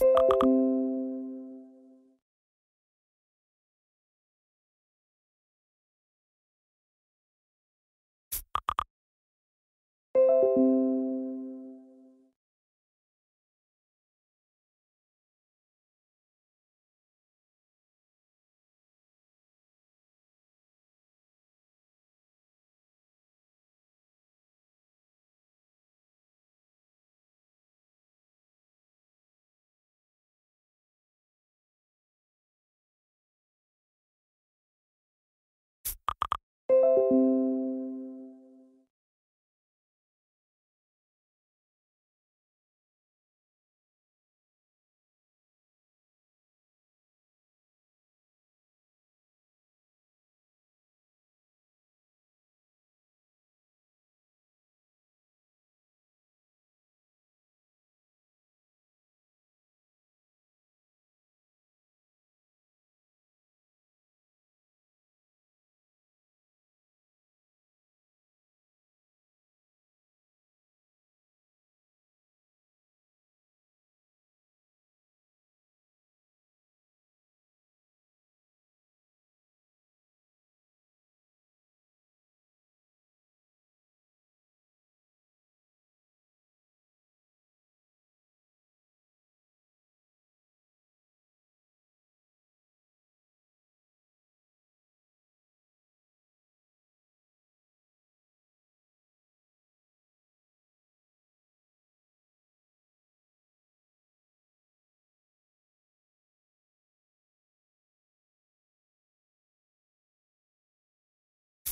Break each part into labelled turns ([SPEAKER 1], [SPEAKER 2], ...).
[SPEAKER 1] Música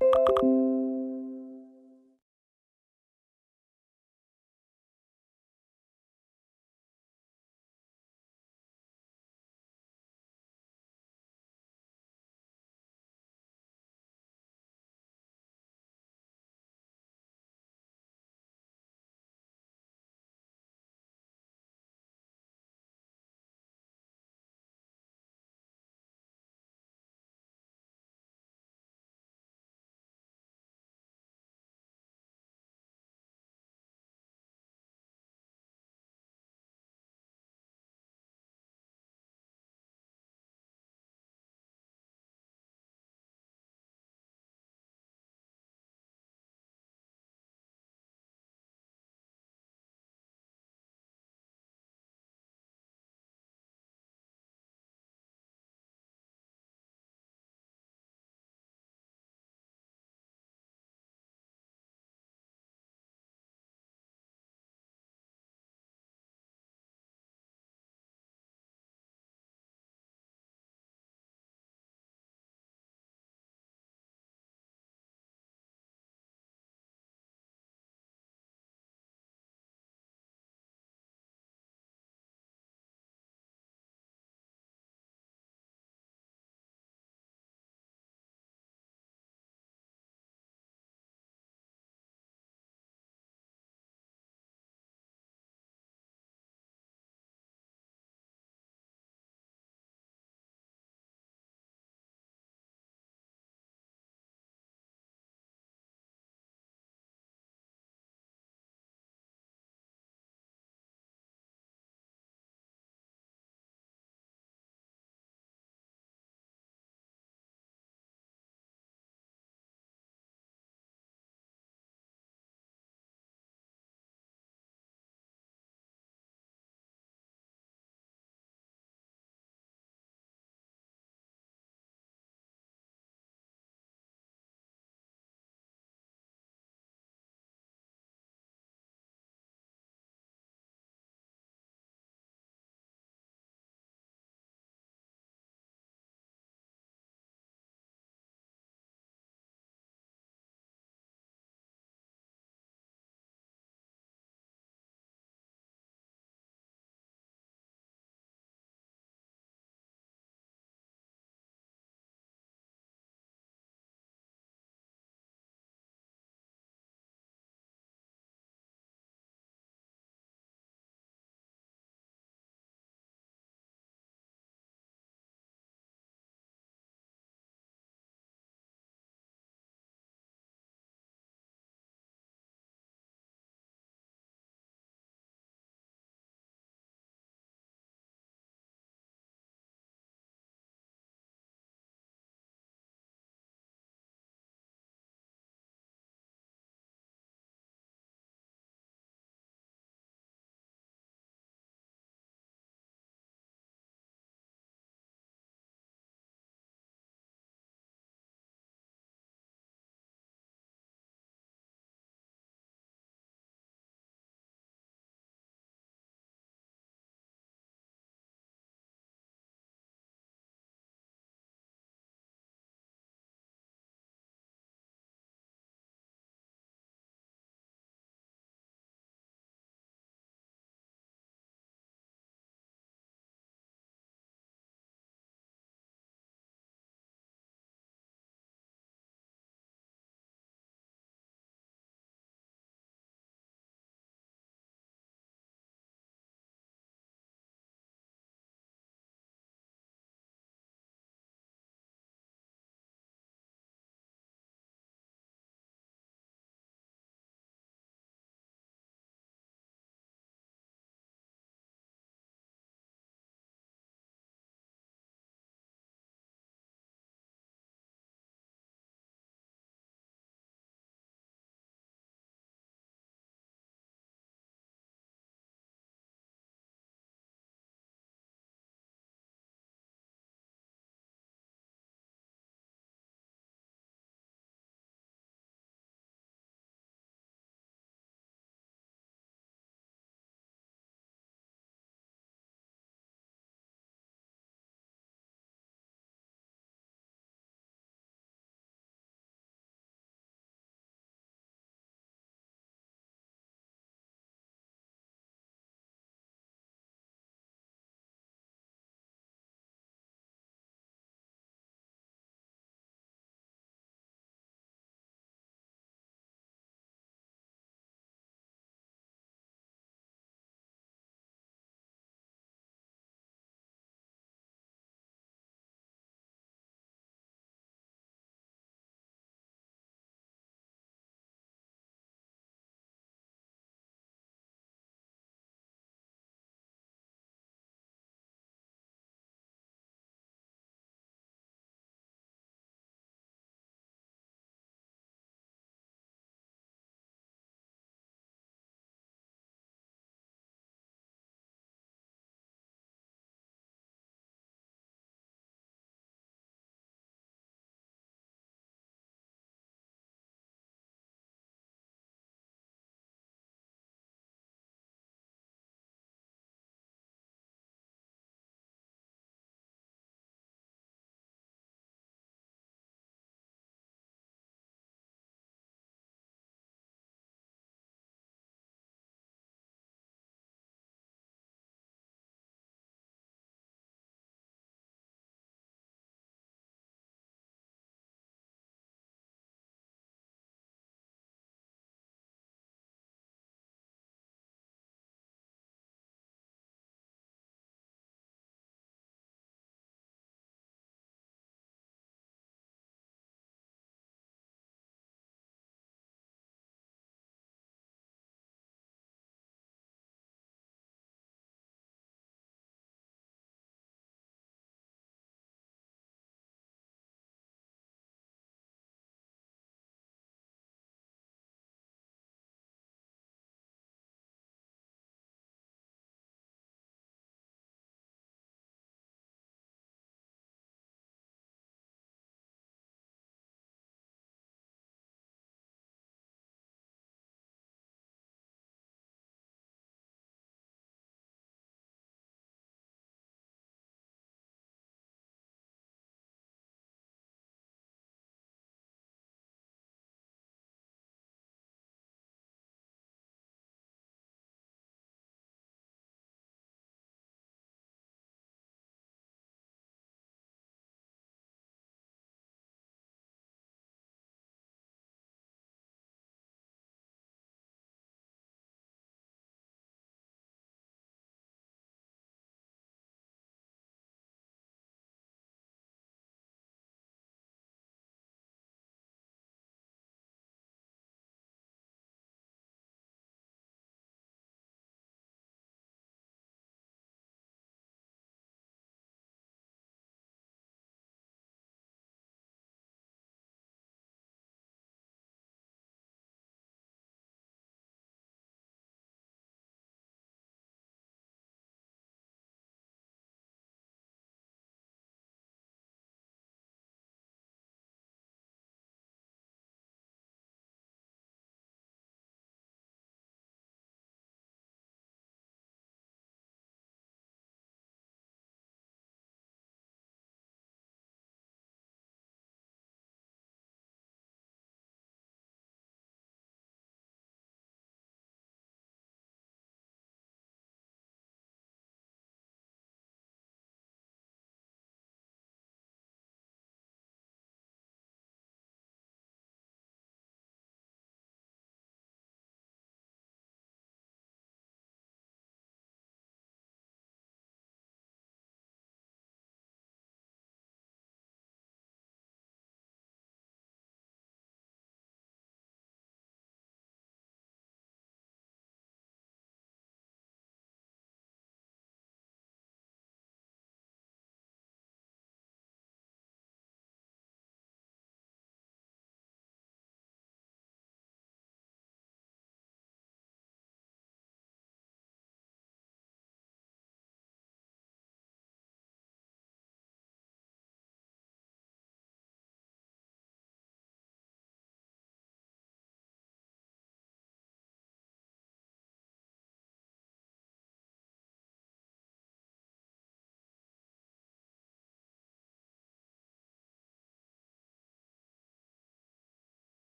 [SPEAKER 1] Thank you.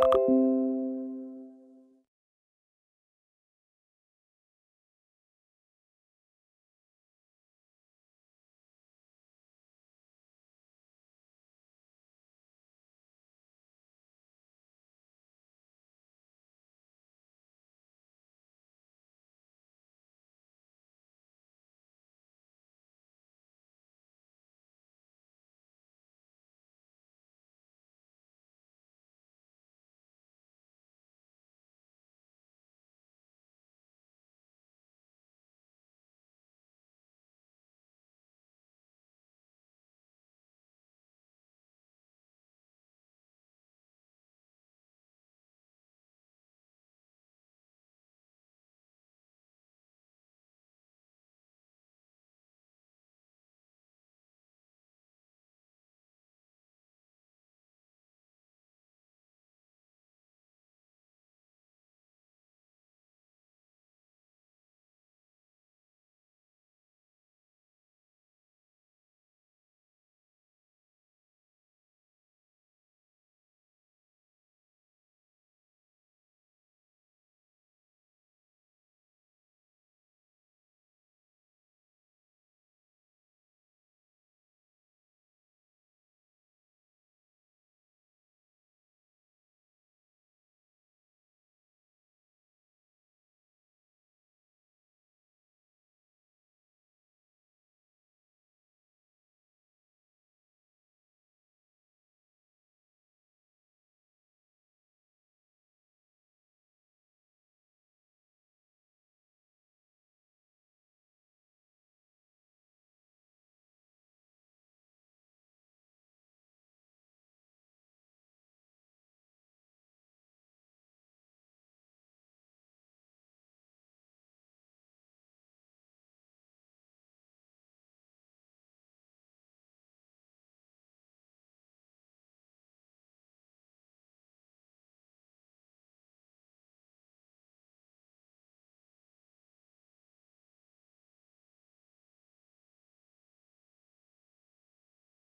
[SPEAKER 1] you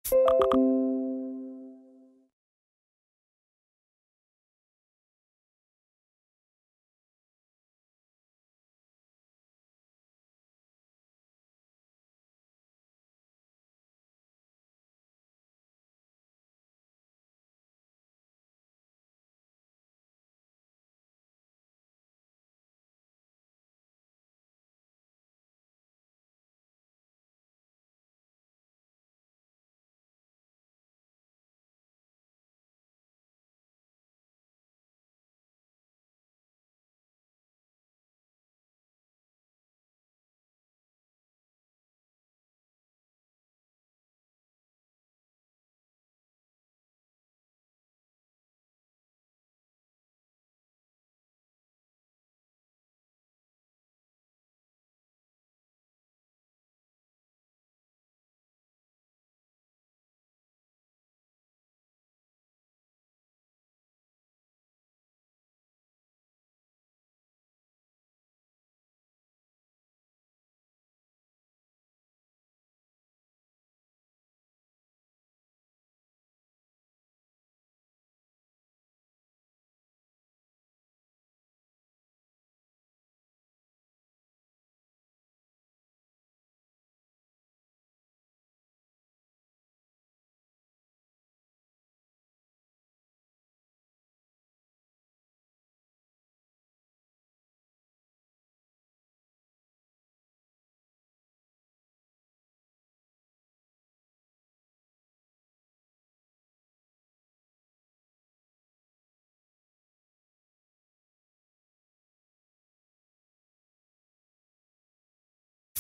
[SPEAKER 1] Thank you.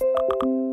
[SPEAKER 1] you